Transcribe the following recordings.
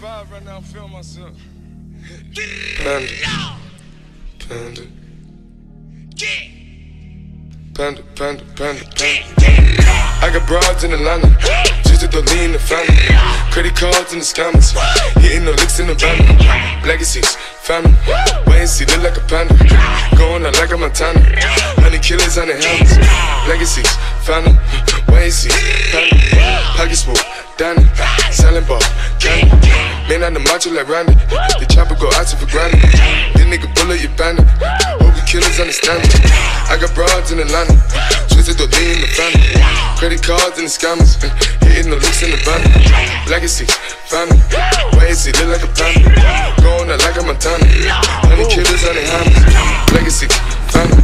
vibe right now. I'm feeling myself. Panda. Panda. Panda, panda, panda, panda. I got broads in Atlanta. Just to lean the family. Credit cards in the scammers. Hitting the licks in the van. Legacies, family. Wait and see, look like a panda. Going out like a Montana. Honey killers on the helmets. Legacies, family. Wait and see, family. Pockets full, Danny. Selling ball, candy. Man on the macho like Randy. The chopper go out for granted. This nigga bullet, you bandit. Hope killers understand it. I got broads in Atlanta. Twisted to lean in the family. Credit cards and the scammers. Hitting the licks in the van. Legacies, family. And see, look like a. Going out like a Montana. Honey killers on the hammers. Legacies, family.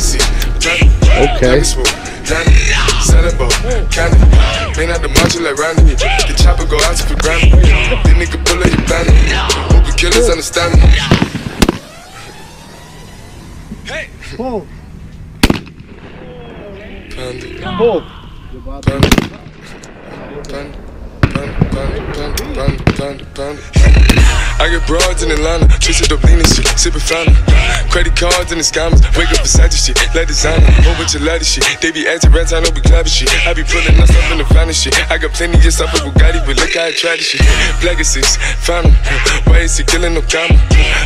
See, family. Okay. Legacy, Danny. Selling ball, candy. Man out the macho like Randy. The chopper go out to for granted. This nigga bullet, you bandit. Hope the killers understand me. Hey! Pull, Panda. pull. Panda. Panda. Panda, panda, panda, panda. I get broads in Atlanta, twisted up lean and shit, sippin' fountain. Credit cards and the scammers, wake up beside shit, let designer, whole bunch of ladder shit. They be acting rats, I know be clapping shit. I be pulling us up in the finest shit. I got plenty of stuff with Bugatti, but look how I try this shit. Legacies, fountain, why is he killing no comma?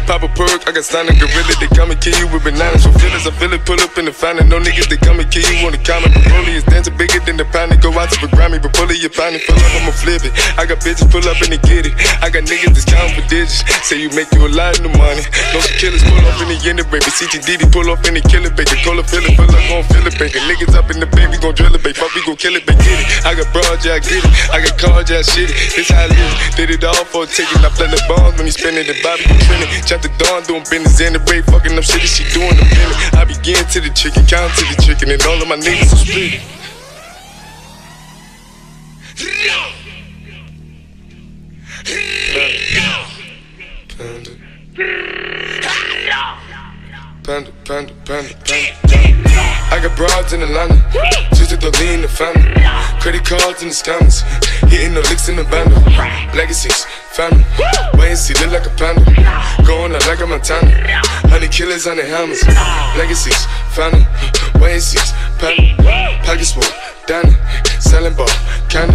Pop a perk, I got signed a gorilla, they come and kill you with bananas. For feelings, I feel it, pull up in the fountain. No niggas, they come and kill you on the comment. Broly is dancing bigger than the pound, go out to the Grammy, but pull it, you find it, pull up, I'ma flip it. I got bitches pull up and they get it. I got niggas that's counting for digits. Say you make you a lot of money. No some killers pull up in the end of baby. CTDD pull up in the killer baby. Cola fill it, fill up, gon' fill it, baby. Niggas up in the baby, gon' drill it, baby. Fuck, we gon' kill it, baby. Get it. I got broad, yeah, I get it. I got cards, yeah, shit it. This how I live. Did it all for a ticket. I play the bombs when he spinning the Bobby, you trending. Chop the dawn, doing business in the break. Fucking up shit, she doing the minute. I begin to the chicken, count to the chicken, and all of my niggas are split. Panda. Panda, panda, panda. I got broads in Atlanta, just to lean the family. Credit cards and the scammers, hitting the licks in the bundle. Legacies, family, wait and see, look like a panda. Going out like a Montana, honey killers on the helmets. Legacies, family, wait and see, panda. Pockets full, Danny, selling ball, candy.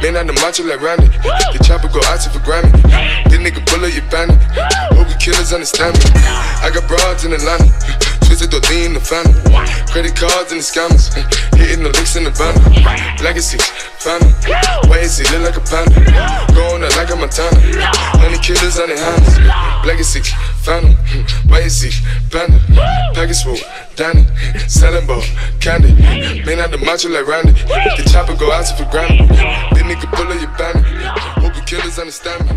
Man on the macho like Randy, the chopper go out for Grammy. This nigga bullet, you bandit. Hope killers understand me. I got broads in Atlanta, twisted to lean the family. Credit cards and the scammers, hitting the licks in the bundle. Legacies, family, wait and see, look like a panda. Going out like a Montana, honey killers on the hands. Legacies, family, wait and see, panda. Package full, Danny, selling ball, candy. Man out the macho like Randy, the chopper go out for granted. This nigga bullet, you bandit. Hope you killers understand me.